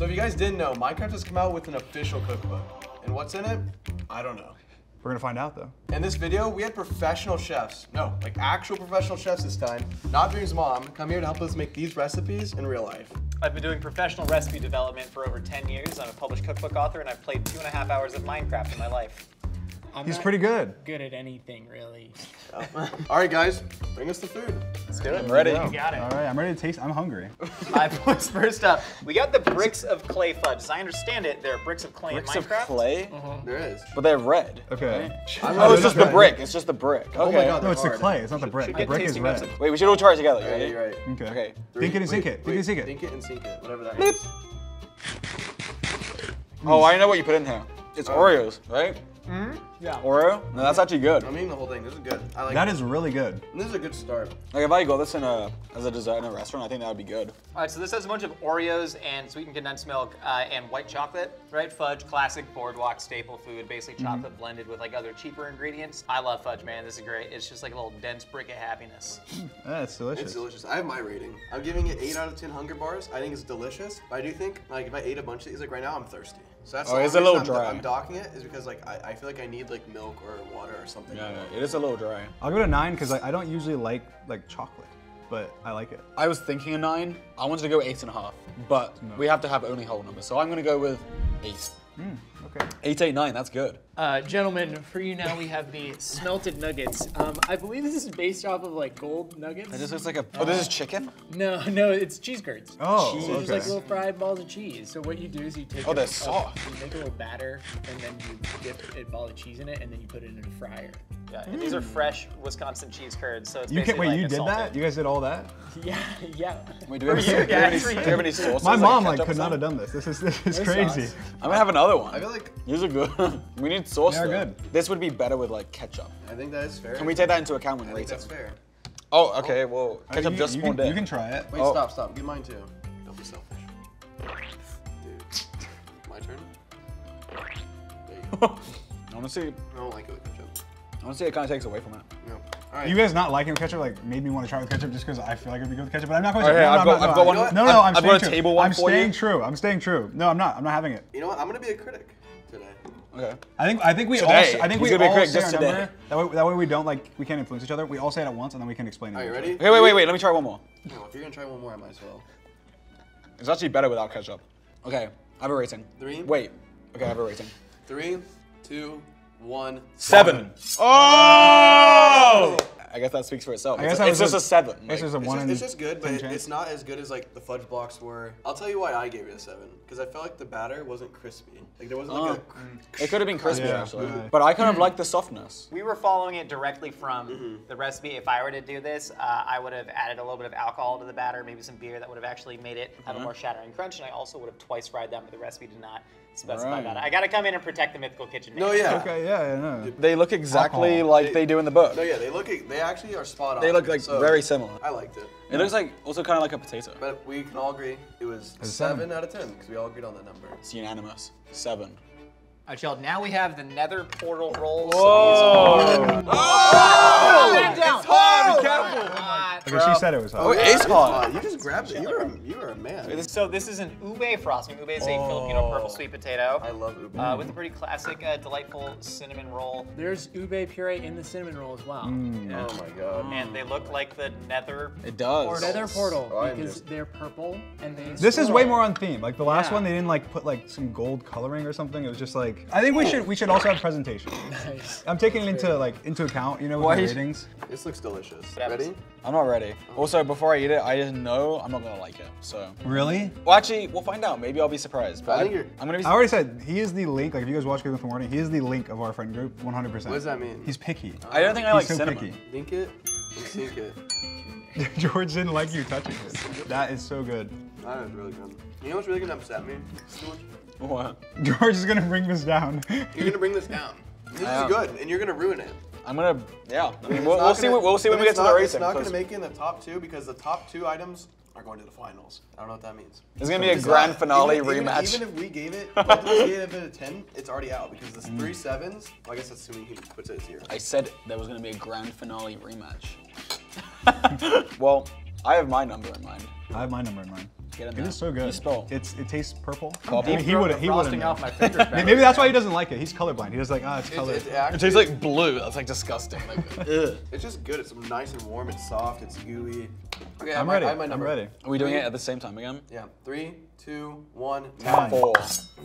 So if you guys didn't know, Minecraft has come out with an official cookbook. And what's in it? I don't know. We're gonna find out though. In this video, we had professional chefs. No, like actual professional chefs this time. Not Dream's mom. Come here to help us make these recipes in real life. I've been doing professional recipe development for over 10 years. I'm a published cookbook author, and I've played two and a half hours of Minecraft in my life. I'm He's not pretty good. good at anything, really. All right, guys, bring us the food. Let's do it. I'm ready. You got it. All right, I'm ready to taste. I'm hungry. Five points first up. We got the bricks of clay fudge. As I understand it, there are bricks of clay Bricks in of Minecraft. clay, uh-huh. There is. but they're red. Okay. Oh, it's just the brick. It's just the brick. Okay. Oh my god, No, it's the clay. It's not the brick. should The get brick is red. of- Wait, we should all try it together. You Yeah, ready? you're right. Okay. Okay. Dink it and sink it. Dink it and sink it. Dink it and sink it. Whatever that means. Oh, I know what you put in here. It's Oreos, right? Hmm? Yeah. Oreo? No, that's actually good. I'm eating the whole thing. This is good. I like That it. is really good. This is a good start. Like if I got this in a as a dessert in a restaurant, I think that would be good. All right, so this has a bunch of Oreos and sweetened condensed milk uh, and white chocolate, right? Fudge, classic boardwalk staple food, basically chocolate blended with like other cheaper ingredients. I love fudge, man. This is great. It's just like a little dense brick of happiness. That's delicious. It's delicious. I have my rating. I'm giving it 8 out of 10 hunger bars. I think it's delicious. But I do think, like, if I ate a bunch of these, like, right now, I'm thirsty. So that's Oh, the it's a little I'm, dry. I'm docking it is because, like, I, I feel like I need, like, milk or water or something. Yeah, yeah, it is a little dry. I'll go to nine because I, I don't usually like like chocolate, but I like it. I was thinking a nine. I wanted to go eight and a half, but we have to have only whole numbers. So I'm gonna go with eight. Hmm. Okay. Eight, eight, nine. That's good. Uh, gentlemen, for you now we have the smelted nuggets. Um, I believe this is based off of like gold nuggets. It just looks like a. Oh, this is chicken. No, no, it's cheese curds. Oh, So just like little fried balls of cheese. So what you do is you take Oh, a- they're soft. you make a little batter and then you dip a ball of cheese in it and then you put it in a fryer. Yeah, and these are fresh Wisconsin cheese curds, so it's You can basically wait. like You a did salted- that? You guys did all that? Yeah, yeah. Wait, do we have, you, do we have any, guys, do we have any sauces? My mom like ketchup could or not have done this. This is this is No crazy. sauce. I'm gonna have another one. I feel like, These are good. we need sauce. They are good. This would be better with like ketchup. I think that is fair. Can we take that into account when I think that's fair. Oh, okay. Well, Uh, ketchup you, just you spawned can, in. You can try it. Wait, Oh. stop, stop. Get mine, too. Don't be selfish. Dude. My turn? There you go. Honestly, I don't like it with ketchup. honestly, it kind of takes away from it. No. All right. You guys not liking ketchup like made me want to try with ketchup just because I feel like it'd be good with ketchup, but I'm not going Okay, to. no, I've no, got- no, I've no, got one- No, no, I'm I've staying got a true. table one I'm for staying you. true. I'm staying true. No, I'm not. I'm not having it. You know what? I'm going to be a critic today. Okay. I think I think we all Today. I think He's we gonna be all quick say just our today. number. That way, that way we don't like we can't influence each other. We all say it at once and then we can explain it. Are you ready? Okay, wait, wait, wait. Let me try one more. No, if you're going to try one more, I might as well. It's actually better without ketchup. Okay, I have a rating. Three. Wait. Okay, I have a rating. Three, two, one. Seven. Oh! I guess that speaks for itself. I It's, guess that it's just a- a seven. other. like- This is a It's one just, it's just good, but it- it's not as good as like the fudge blocks were. I'll tell you why I gave it a seven because I felt like the batter wasn't crispy. Like there wasn't like It could have been crispy Yeah, actually, right. but I kind of like the softness. We were following it directly from Mm-hmm. the recipe. If I were to do this, uh, I would have added a little bit of alcohol to the batter, maybe some beer that would have actually made it have Mm-hmm. a more shattering crunch, and I also would have twice fried them, but the recipe did not specify Right. that. I got to come in and protect the mythical kitchen. a. No, yeah. Okay, yeah, yeah, no. They look exactly Alcohol. like They- they do in the book. No, yeah. They look. They actually are spot on. They look like So, very similar. I liked it, It looks like also kind of like a potato. but we can all agree it was a seven, seven. out of ten because we all agreed on that number. It's unanimous. Seven. All right, Sheldon, now we have the nether portal rolls. Whoa! down. Be careful. Okay, she said it was hot. Oh, it is hot. You just grabbed it. You were. A, you were a man. So this is an ube frosting. Ube is a Filipino purple sweet potato. I love ube. Uh, with a pretty classic, uh, delightful cinnamon roll. There's ube puree in the cinnamon roll as well. Yeah. oh my god. And they look like the nether. It does. Nether portal Oh, because just- they're purple and they. This is way more on theme. Like the last Yeah. one, they didn't like put like some gold coloring or something. It was just like I think we should we should also have presentation. Nice. I'm taking it into like into account, you know, with Why my ratings. This looks delicious. Ready? I'm not ready. Also, before I eat it, I just know I'm not gonna like it. So, Really? well, actually, we'll find out. Maybe I'll be surprised. But I think you're- I'm gonna be. I already said he is the link. Like if you guys watch Good Mythical Morning, he is the link of our friend group, 100. percent What does that mean? He's picky. I don't think I He's like so cinnamon. picky. Dink it and sink it. George didn't like you touching it. That is so good. That is really good. You know what's really gonna upset me? George? What? George is gonna bring this down. You're gonna bring this down. This is good, and you're gonna ruin it. I'm gonna. Yeah. I mean, we'll, we'll see. gonna- What, we'll see when we get it's to not- the rating. It's not gonna make it in the top two because the top two items are going to the finals. I don't know what that means. It's gonna be a grand not- finale even, even- rematch. Even, if we gave it, both of gave it a ten, it's already out because there's three mm. sevens. Well, I guess that's assuming he puts it at zero. I said there was gonna be a grand finale rematch. well, I have my number in mind. I have my number in mind. Get in It there. is so good. You spell. It's it tastes purple. Purple. I mean, he would he would frosting off my fingers. back Maybe that's why he doesn't like it. He's colorblind. He does like ah, it's It's, color. it's It actually, tastes like blue. That's like disgusting. Like, ugh. it's just good. It's nice and warm. It's soft. It's gooey. Okay, I I'm have my- ready. I have my I'm ready. Are we doing it at the same time again? Yeah. Three, two, one. Ten. Four.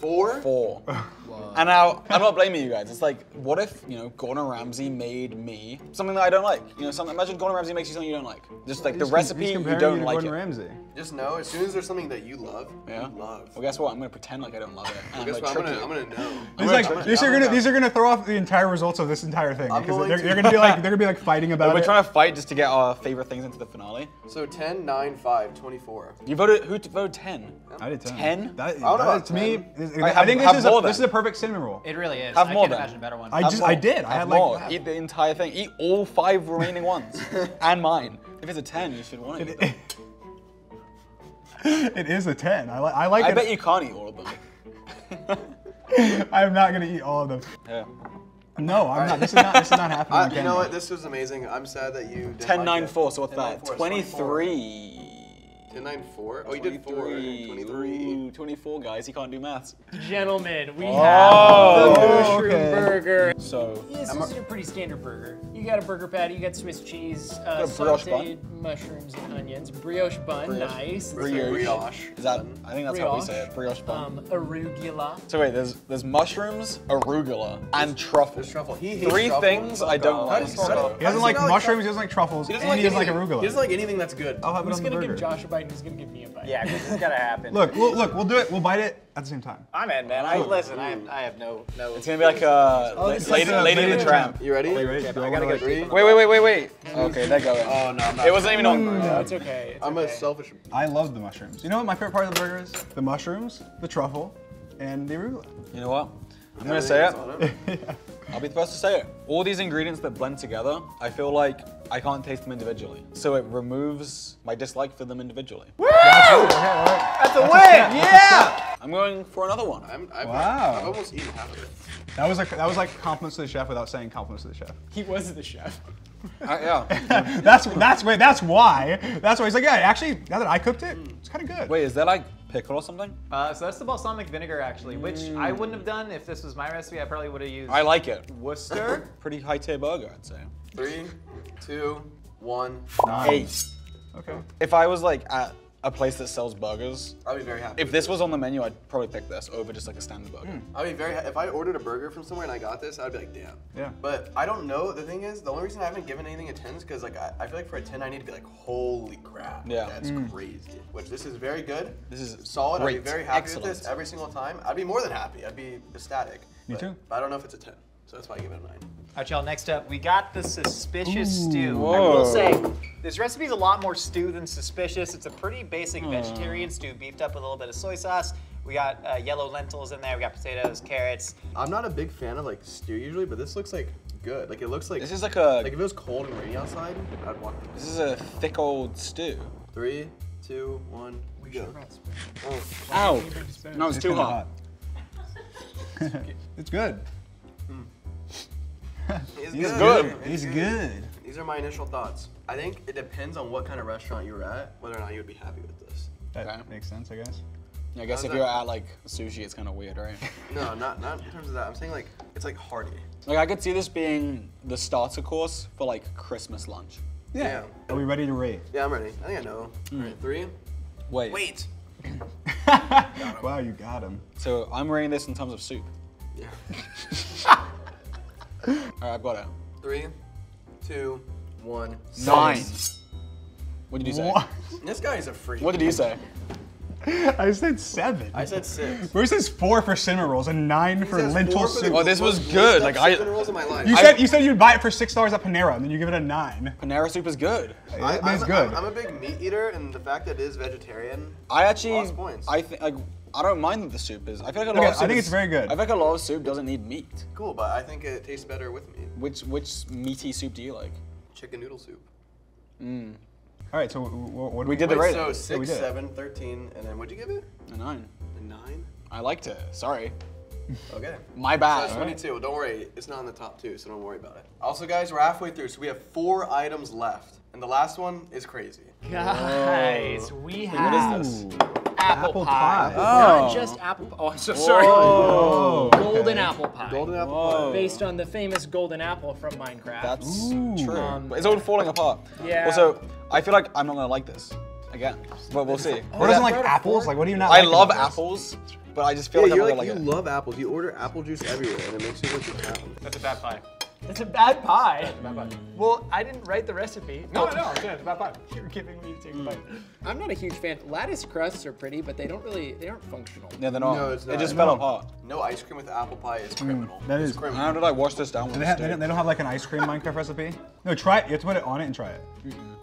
Four? Four. And now, I'm not blaming you guys. It's like, what if, you know, Gordon Ramsay made me something that I don't like? You know, something, imagine Gordon Ramsay makes you something you don't like. Just like the recipe, you don't to like Gordon it. Ramsay. Just know, as soon as there's something that you love, Yeah. you love. Well, guess what? I'm gonna pretend like I don't love it. And Guess I'm what? gonna I'm gonna. I'm gonna know. I'm like, gonna- these I'm are gonna these are gonna throw off the entire results of this entire thing I'm because they're, to- they're gonna be like they're gonna be like fighting about We're it. trying to fight just to get our favorite things into the finale. So 10, 9, 5, 24. You voted, who t- voted 10? I did ten. 10? That, I don't that- about to me, 10. is- I I, think have this is a, this is a perfect cinnamon roll. It really is. Have I more can't then. imagine a better one. I Have just more. I did. I Have had more. like Eat the entire thing. Eat all five remaining ones. and mine. If it's a 10, you should want to eat them. it is a ten. I, li- I like I it. bet you can't eat all of them. I'm not gonna eat all of them. Yeah. No, I'm not. This is not. This is not happening. I, you know what? This was amazing. I'm sad that you didn't 10, like 9, 4. So what's that? 4, 24. 23. 10, 9, 4? Oh, you did 4. 23. Ooh, 24, guys. He can't do maths. Gentlemen, we Oh, have the mushroom okay. burger. So, This is a pretty standard burger. You got a burger patty, you got Swiss cheese, uh, brioche sauteed mushrooms and onions, brioche bun, Brioche. nice. brioche. Brioche. Is that? I think that's how we say it. Brioche bun. Um, arugula. so wait, there's there's mushrooms, arugula, and truffle. There's truffle. He hates Three truffle. things I don't How like. does he- So. does- He how doesn't like not mushrooms. He doesn't like truffles. He doesn't and like he doesn't like anything- arugula. He doesn't like anything that's good. I'll have it Who's on the gonna give Josh a bite and who's gonna give me a bite? Yeah, 'cause this is gotta happen. Look, look, look. We'll do it. We'll bite it at the same time. I'm in, man. I listen. I have, I have no, no. It's gonna be like uh, La- this is lady, a lady in the video tramp. You ready? Are you ready? Yeah, I I gotta wanna, go like- Wait, wait, wait, wait, wait. Okay, they're going. Oh, no, I'm not. It wasn't even on. No, it's okay. It's I'm okay. a selfish. I love the mushrooms. You know what my favorite part of the burger is? The mushrooms, the truffle, and the arugula. You know what? I'm gonna say it. Everything that's it. I'll be the first to say it. All these ingredients that blend together, I feel like I can't taste them individually. So it removes my dislike for them individually. That's a win. Yeah! I'm going for another one. I'm, I've, Wow. I've almost eaten half of it. That was like that was like compliments to the chef without saying compliments to the chef. He was the chef. Uh, yeah. That's that's wait, that's why. That's why he's like, yeah, actually, now that I cooked it, it's kind of good. Wait, is that like pickle or something? Uh, so that's the balsamic vinegar, actually, which I wouldn't have done if this was my recipe. I probably would have used I like it. Worcester. Pretty high tier burger, I'd say. Three, two, one. Eight. Okay. If I was like at a place that sells burgers, I'd be very happy. if this was on the menu, I'd probably pick this over just like a standard burger. Hmm. I'd be very. If I ordered a burger from somewhere and I got this, I'd be like, damn. Yeah. But I don't know. The thing is, the only reason I haven't given anything a 10 is because like I, I feel like for a 10 I need to be like, holy crap. Yeah. That's hmm. crazy. Which this is very good. This is solid. Great. I'd be very happy Excellent. with this every single time. I'd be more than happy. I'd be ecstatic. Me But- too. But I don't know if it's a 10. So that's why I give it a 9. All right, y'all. Next up, we got the suspicious stew. I will say, this recipe is a lot more stew than suspicious. It's a pretty basic vegetarian stew, beefed up with a little bit of soy sauce. We got uh, yellow lentils in there. We got potatoes, carrots. I'm not a big fan of like stew usually, but this looks like good. Like it looks like. This is like a like if it was cold and rainy outside, I'd want this this. is a thick old stew. Three, two, one, we go. Ow! No, it's, too hot. it's good. It's He's good. It's He's good. These are my initial thoughts. I think it depends on what kind of restaurant you were at, whether or not you would be happy with this. That Okay. makes sense, I guess. I guess How's if that? you're at like sushi, it's kind of weird, right? No, not not in terms of that. I'm saying like it's like hearty. Like I could see this being the starter course for like Christmas lunch. Yeah. Are we ready to rate? Yeah, I'm ready. I think I know. Hmm. All right, three. Wait. Wait. wow, you got him. So I'm rating this in terms of soup. Yeah. All right, I've got it. Three, two, one. Nine. What did you say? What? This guy is a freak. What did you say? I said seven. I said six. Bruce says four for cinnamon rolls and nine for lentil four for soup. Oh, this was good. Like, I- cinnamon rolls in my life. You I- said you said you'd buy it for six dollars at Panera, and then you give it a nine. Panera soup is good. I, It I'm, is a- good. I'm, I'm a big meat eater, and the fact that it is vegetarian. I actually, Lost points. I think like I don't mind that the soup is. I feel like a lot Okay, of soup I think is- it's very good. I feel like a lot of soup doesn't need meat. Cool, but I think it tastes better with meat. Which which meaty soup do you like? Chicken noodle soup. Mm. All right, so w- w- what do We did the Wait, rating. so we six, did it. 13, and then what'd you give it? A nine. A nine? I liked it. Sorry. Okay. My That's bad. 22. Don't worry, it's not in the top two, so don't worry about it. Also, guys, we're halfway through, so we have four items left, and the last one is crazy. Guys, we What have is this? Apple, Apple pie. pie. Not Oh. just apple pie. Oh, I'm so sorry. Oh, Golden okay. apple pie. Golden apple Whoa. pie. Based on the famous golden apple from Minecraft. That's Ooh. true. Um, but it's all falling apart. Yeah. Also, I feel like I'm not gonna like this again, but we'll see. What doesn't like apples? Like, what do you not I like love about this? apples, but I just feel Yeah, like I'm you're not like, gonna you it. love apples. You order apple juice everywhere, and it makes you look a town. That's a bad pie. It's a bad pie. Well, I didn't write the recipe. No, oh. no, it's a bad pie. You're giving me to take a bite. I'm not a huge fan. Lattice crusts are pretty, but they don't really, they aren't functional. Yeah, they're not. No, it's It not. just No. fell apart. No ice cream with apple pie is mm. criminal. that It's criminal. How did I wash this down with They, a ha- they, don't, they don't have like an ice cream Minecraft recipe? No, try it. You have to put it on it and try it.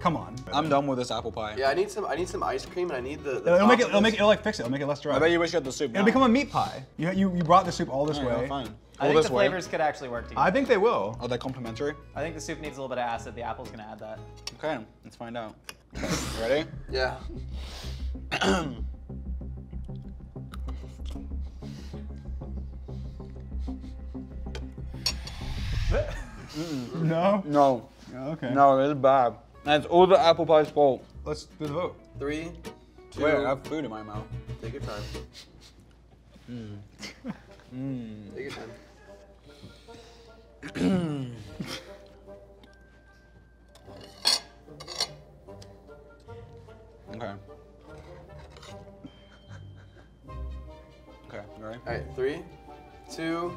Come on. I'm done with this apple pie. Yeah, I need some. I need some ice cream, and I need the. the It'll make it. It'll make it. It'll like fix it. It'll make it less dry. I bet you wish you had the soup. It'll now. become a meat pie. You, you, you brought the soup all this Yeah, way. fine. I think the way. flavors could actually work together. I think they will. Are they complementary? I think the soup needs a little bit of acid. The apple's gonna add that. Okay, let's find out. Ready? Yeah. No. No. Okay. No, it's bad. And it's all the apple pie's fault. Let's do the vote. Three, two. Wait, I have food in my mouth. Take your time. Take your time. Okay. Okay, you ready? All right, three, two,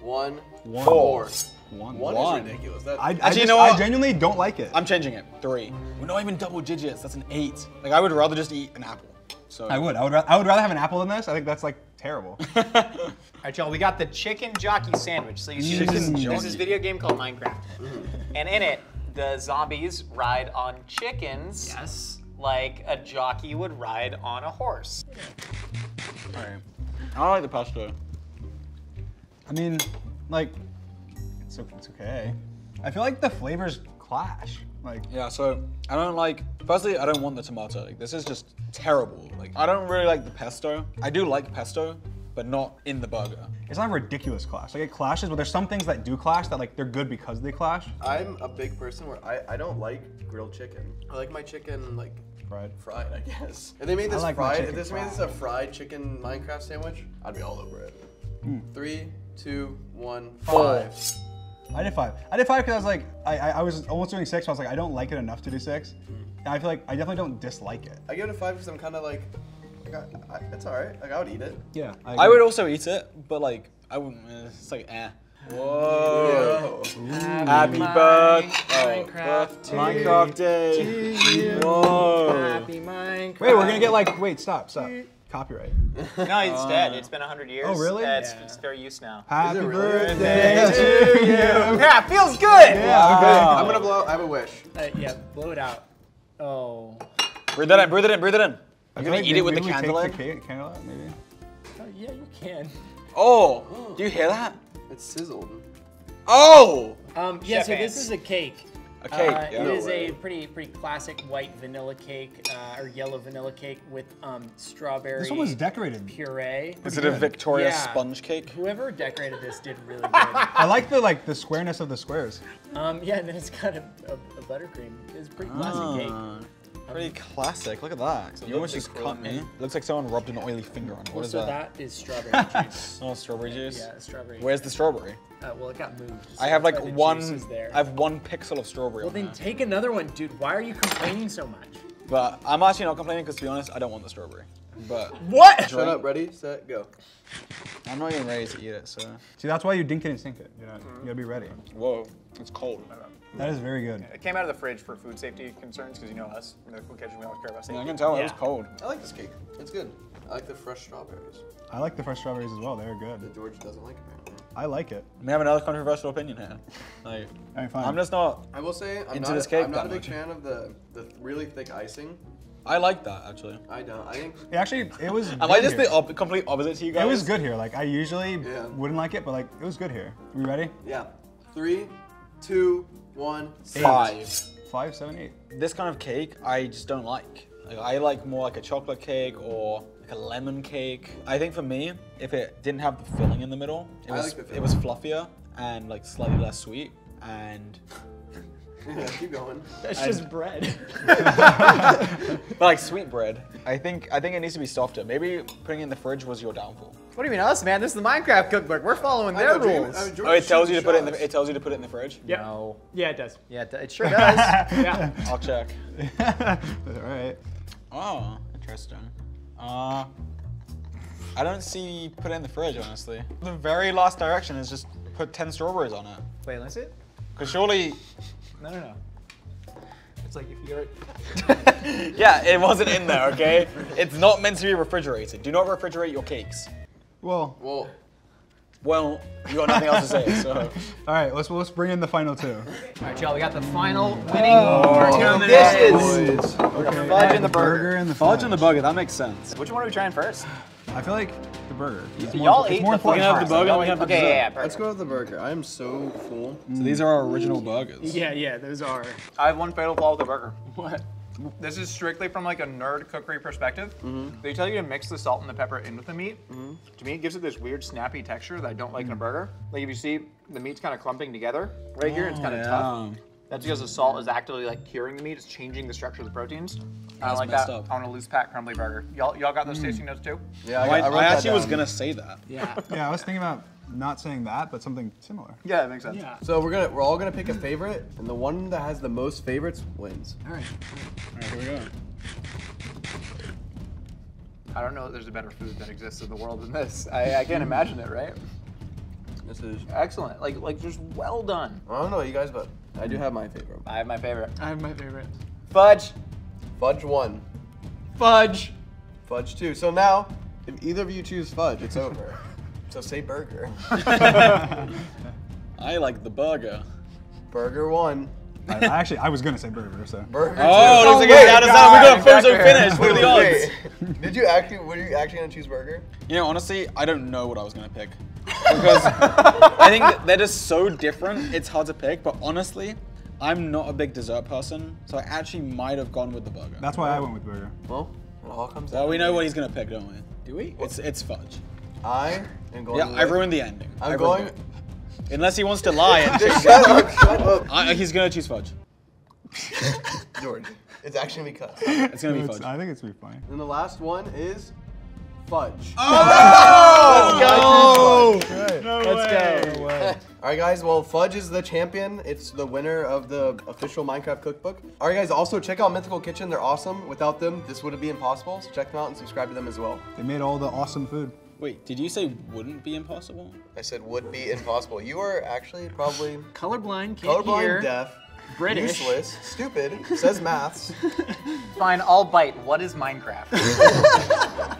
one. One. Four. One. One, One. is ridiculous. That, I, I, Actually, just, you know I genuinely don't like it. I'm changing it. Three. We're not even double digits. That's an eight. Like I would rather just eat an apple. So I would. I would. I would rather have an apple than this. I think that's like terrible. All right, y'all. We got the chicken jockey sandwich. So you see, this, jockey. there's mm. this video game called Minecraft, mm. and in it, the zombies ride on chickens. Yes. Like a jockey would ride on a horse. Alright. I like the pasta. I mean, like, it's, it's okay. I feel like the flavors clash. Like, Yeah, so I don't like. Firstly, I don't want the tomato. Like this is just terrible. Like I don't really like the pesto. I do like pesto, but not in the burger. it's not a ridiculous clash. Like, it clashes, but there's some things that do clash that like they're good because they clash. I'm a big person where I, I don't like grilled chicken. I like my chicken like Fried. fried, I guess. If they made this like fried, if chicken this made this a fried chicken Minecraft sandwich, I'd be all over it. Hmm. Three, two, one, five. I did five. I did five because I was like, I, I, I was almost doing six. But I was like, I don't like it enough to do six. And I feel like I definitely don't dislike it. I give it a five because I'm kind of like, like I, I, it's all right. Like I would eat it. Yeah. I would also eat it, but like I wouldn't. eh, It's like eh. Whoa. Happy birthday, Minecraft to Minecraft Day. Whoa. Happy Minecraft. Wait, we're gonna get like, wait, stop, stop. Copyright. No, it's dead. It's been 100 years. Oh, really? Uh, it's, Yeah. it's fair use now. Happy really? birthday to you. Yeah, feels good. Yeah, okay. I'm gonna blow. I have a wish. Uh, yeah, blow it out. Oh. Breathe that in. Breathe it in. Breathe it in. I You're gonna eat it with the maybe we candle take in. the candle out, maybe. Oh, yeah, you can. Oh, do you hear that? It's sizzled. Oh, Um, yeah, Chef so this is a cake. A cake. Uh, yeah. It is a pretty pretty classic white vanilla cake uh, or yellow vanilla cake with um, strawberry This one was decorated. puree. Is it a Victoria Yeah. sponge cake? Whoever decorated this did really good. I like the like the squareness of the squares. um, yeah, and then it's got a, a, a buttercream. It's a pretty classic cake. Pretty classic. Look at that. You almost just cut me. crumb. Looks like someone rubbed an oily finger on it. What is Also, that? that is strawberry juice. Oh, strawberry juice. Yeah, strawberry. Where's the strawberry? Uh, well, it got moved. so I have like one. there. I have one pixel of strawberry. well, on then there. take another one, dude. Why are you complaining so much? But I'm actually not complaining because to be honest, I don't want the strawberry. But What? Shut up. Ready, set, go. I'm not even ready to eat it. So See, that's why you dink it and sink it. You, know, you gotta be ready. whoa, it's cold. That is very good. It came out of the fridge for food safety concerns because you know us. In the food kitchen, we always care about Yeah, I can tell it was cold. I like this cake. It's good. I like the fresh strawberries. I like the fresh strawberries as well. They're That good. George doesn't like apparently. I like it. We have another controversial opinion here. Like, All right, fine. I'm just not. I will say I'm Into not. this cake I'm not a big much. fan of the the really thick icing. I like that actually. I don't. I think It actually, it was. Am I good just here. the op- complete opposite to you guys? It was good here. Like I usually Yeah. wouldn't like it, but like it was good here. we ready? yeah. Three, two, one. Five. Five, seven, eight. This kind of cake, I just don't like. Like, I like more like a chocolate cake or like a lemon cake. I think for me, if it didn't have the filling in the middle, it I was like the it was fluffier and like slightly less sweet. And Yeah, keep going. That's just bread. But like sweet bread, I think I think it needs to be softer. Maybe putting it in the fridge was your downfall. What do you mean us, man? This is the Minecraft cookbook. We're following I their know, rules. I mean, Dream Oh, it tells you to shoots put it in the it tells you to put it in the fridge. Yeah. No. Yeah, it does. Yeah, it- it sure does. Yeah. I'll check. All right. Oh, interesting. Uh, I don't see put it in the fridge honestly. The very last direction is just put ten strawberries on it. Wait, let's see. Cause surely, No, no, no. It's like if you're. yeah, it wasn't in there. Okay, it's not meant to be refrigerated. Do not refrigerate your cakes. Well, Well, Well, you got nothing else to say, so. all right. Let's let's bring in the final two. All right, y'all. We got the final winning Oh, two dishes. Okay. fudge and the burger. and the Fudge and the burger, that makes sense. Which one are we trying first? I feel like the burger. It's more, Y'all it's ate more the important. We can have the first. burger and we have the Okay, yeah, dessert. yeah. Burger. let's go with the burger. I am so full. So these are our original burgers. Yeah, yeah, those are. I have one fatal flaw with the burger. What? This is strictly from like a nerd cookery perspective. Mm-hmm. They tell you to mix the salt and the pepper in with the meat. To me, it gives it this weird snappy texture that I don't like Mm. in a burger. Like if you see the meat's kind of clumping together right here, it's kind of yeah. tough. That's because the salt is actively like curing the meat. It's changing the structure of the proteins. I don't like that. up. I want a loose pack crumbly burger. Y'all, y'all got those tasting notes too? Yeah, I, got- I wrote that actually was gonna say that. Yeah. Yeah, I was thinking about not saying that, but something similar. Yeah, that makes sense. Yeah. So we're gonna we're all gonna pick a favorite, and the one that has the most favorites wins. All right. Alright, here we go. I don't know that there's a better food that exists in the world than this. I, I can't imagine it, right? This is Excellent. Like, like just well done. I don't know you guys, but I do have my favorite. I have my favorite. I have my favorite. Fudge. Fudge one, Fudge. fudge two. So now, if either of you choose fudge, it's over. so say burger. I like the burger. burger one. I, I actually I was gonna say burger, so. Burger oh, two. Oh, looks like wait, it's out of sound. We got God, Fozo Jacker. finished. What are the odds? Wait, Did you actually? Were you actually gonna choose burger? You know, honestly, I don't know what I was gonna pick because I think that they're just so different. It's hard to pick. But honestly, I'm not a big dessert person, so I actually might have gone with the burger. That's why I went with burger. Well, it all comes Well, down. we know what he's gonna pick, don't we? Do we? It's it's fudge. I am going. Yeah, with, I ruined the ending. I I'm ruined going. it. Unless he wants to lie and change shut up! Shut up, I, he's gonna choose fudge. George. It's actually gonna be cut. It's gonna be It's- fudge. I think it's gonna be funny. And the last one is fudge. Oh! Let's go. All right, guys. Well, Fudge is the champion. It's the winner of the official Minecraft cookbook. All right, guys. Also, check out Mythical Kitchen. They're awesome. Without them, this wouldn't be impossible. So check them out and subscribe to them as well. They made all the awesome food. Wait, did you say wouldn't be impossible? I said would be impossible. You are actually probably Colorblind, can't colorblind, hear. deaf, British. useless, stupid, says maths. Fine, I'll bite. What is Minecraft?